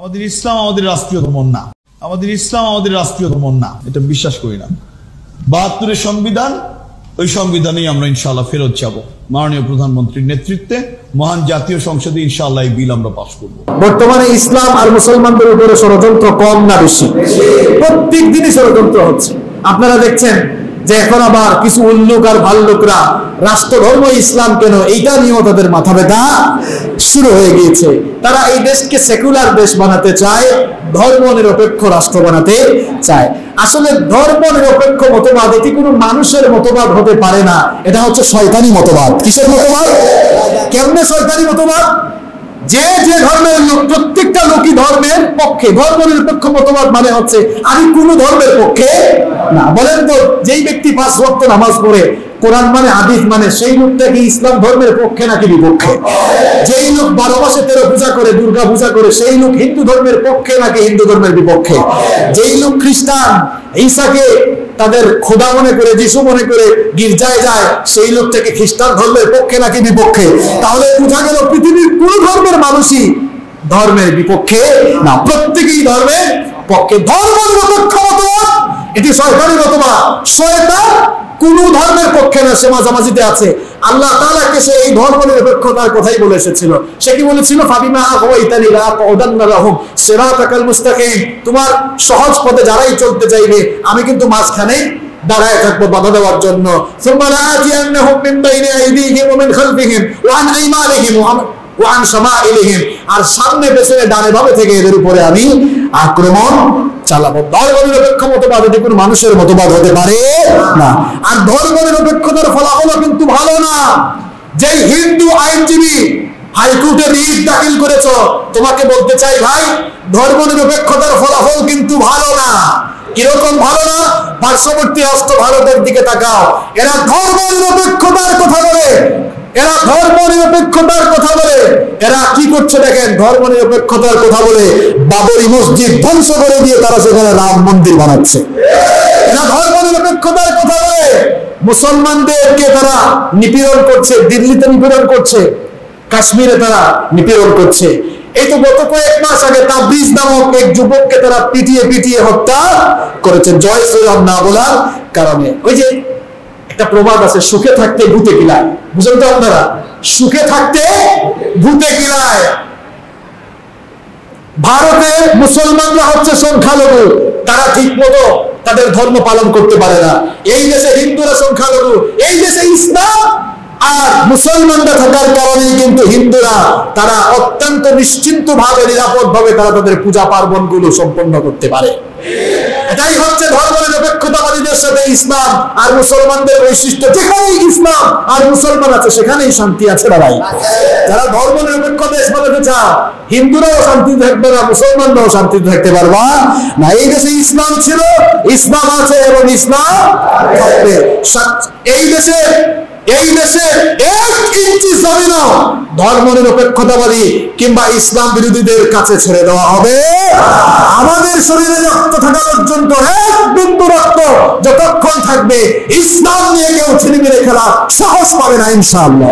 আমাদের ইসলাম আমাদের রাষ্ট্রীয় ধর্ম না। আমাদের ইসলাম আমাদের রাষ্ট্রীয় ধর্ম না। এটা বিশ্বাস করি না। বাহাত্তরের সংবিধান, ওই সংবিধানেই আমরা ইনশাআল্লাহ ফেরত যাব। মাননীয় প্রধানমন্ত্রীর নেতৃত্বে মহান জাতীয় সংসদে ইনশাআল্লাহ এই বিল আমরা পাশ করব। বর্তমানে ইসলাম আর মুসলমানদের উপরে ষড়যন্ত্র কম না বেশি? প্রত্যেক দিনই ষড়যন্ত্র হচ্ছে। আপনারা দেখছেন যে এখন আবার কিছু উল্লুক আর ভাল্লুকরা রাষ্ট্রধর্ম, ইসলাম কেন এইটা নিয়েও তাদের মাথা ব্যথা শুরু হয়ে গিয়েছে। তারা এই দেশকে সেকুলার দেশ বানাতে চায়, ধর্ম নিরপেক্ষ রাষ্ট্র বানাতে চায়। আসলে ধর্ম নিরপেক্ষ মতবাদ, এটি কোনো মানুষের মতবাদ হতে পারে না। এটা হচ্ছে শয়তানি মতবাদ। কিসের মতবাদ? কেমনে শয়তানি মতবাদ? যে যে ধর্মের লোক, প্রত্যেকটা লোকই ধর্মের পক্ষে। ধর্ম নিরপেক্ষ মতবাদ মানে হচ্ছে, আমি কোন ধর্মের পক্ষে না। বলেন তো, যেই ব্যক্তি পাঁচ ওয়াক্ত নামাজ পড়ে কোরআন মানে হাদিস মানে সেই লোকটা কি ইসলাম ধর্মের পক্ষে নাকি বিপক্ষে? যেই লোক বারো মাসে তেরো পূজা করে, দুর্গা পূজা করে, সেই লোক হিন্দু ধর্মের পক্ষে নাকি হিন্দু ধর্মের বিপক্ষে? যেই লোক খ্রিস্টান, ঈসাকে তাদের খোদা মনে করে, যিশু মনে করে গির্জায় যায়, সেই লোক থেকে খ্রিস্টান ধর্মের পক্ষে নাকি বিপক্ষে? তাহলে বোঝা গেল পৃথিবীর কোন ধর্মের মানুষই ধর্মের বিপক্ষে না। প্রত্যেকেই ধর্মের পক্ষে। ধর্ম নিরপেক্ষ মতবাদ এটি সরকারি মতবাদ শয়তান কোন ধর্মের পক্ষে না সে মাঝামাঝিতে আছে। আল্লাহ তালাকে সে এই ধর্ম নিরপেক্ষতার কথাই বলে এসেছিল। সে কি বলেছিল? ফাবিমা ইতালি তোমার সহজ পথে যারাই চলতে চাইবে, আমি কিন্তু মাঝখানে দাঁড়ায় থাকব বাধা দেওয়ার জন্য। আর সামনে, পেছনে, ডানে ভাবে থেকে এদের উপরে আমি আক্রমণ চালাবো। ধর্ম নিরপেক্ষ মতবাদ এটি কোনো মানুষের মতবাদ হতে পারে না। আর ধর্ম নিরপেক্ষতার ফলাফলও কিন্তু ভালো না। যে হিন্দু আইনজীবী হাইকোর্টে রিট দাখিল করেছ, তোমাকে বলতে চাই ভাই, ধর্ম নিরপেক্ষতার ফলাফল কিন্তু ভালো না। কীরকম ভালো না? পার্শ্ববর্তী রাষ্ট্র ভারতের দিকে তাকাও। এরা ধর্ম নিরপেক্ষতার কথা বলে। এরা ধর্ম নিরপেক্ষতার করছে দেখেন, ধর্ম নিরপেক্ষতার কথা বলে বাবরি মসজিদ ধ্বংস করে দিয়ে তারা সেখানে রাম মন্দির বানাচ্ছে। এরা ধর্ম নিরপেক্ষতার কথা বলে। মুসলমানদেরকে তারা নিপীড়ন করছে, দিল্লিতে নিপীড়ন করছে, কাশ্মীরে তারা নিপীড়ন করছে। এই তো গত কয়েক মাস আগে তাবরিজ নামক এক যুবককে তারা পিটিয়ে পিটিয়ে হত্যা করেছে। জয় শ্রীরাম না বলার কারণে। ওই যে একটা প্রবাদ আছে, সুখে থাকতে ভূতে কিলায় বুঝলেন তো আপনারা? সুখে থাকতে ভূতে কিলায় ভারতে মুসলমানরা হচ্ছে সংখ্যালঘু। তারা ঠিক মতো তাদের ধর্ম পালন করতে পারে না। এই দেশে হিন্দুরা সংখ্যালঘু। এই দেশে ইসলাম আর মুসলমানরা থাকার কারণে কিন্তু হিন্দুরা তারা অত্যন্ত নিশ্চিন্ত ভাবে নিরাপদ ভাবে তারা তাদের পূজা পার্বণগুলো সম্পন্ন করতে পারে। এটাই হচ্ছে ধর্ম নিরপেক্ষতাবাদীদের সাথে ইসলাম আর মুসলমানদের বৈশিষ্ট্য। যেখানেই ইসলাম আর মুসলমান আছে, সেখানেই শান্তি আছে ভাই যারা ধর্ম নিরপেক্ষ দেশ বানাতে চাও, হিন্দুরাও শান্তি থাকবে না, মুসলমানরাও শান্তি থাকতে পারবা না। এই দেশে ইসলাম ছিল, ইসলাম আছে এবং ইসলাম থাকবে। এই দেশে এই দেশে এক ইঞ্চি জমিনও ধর্ম নিরপেক্ষতাবাদী কিংবা ইসলাম বিরোধীদের কাছে ছেড়ে দেওয়া হবে। আমাদের শরীরে রক্ত থাকা পর্যন্ত এক বিন্দু রক্ত যতক্ষণ থাকবে, ইসলাম নিয়ে কেউ ছিনিমিরে খেলা সাহস পাবে না, ইনশাআল্লাহ।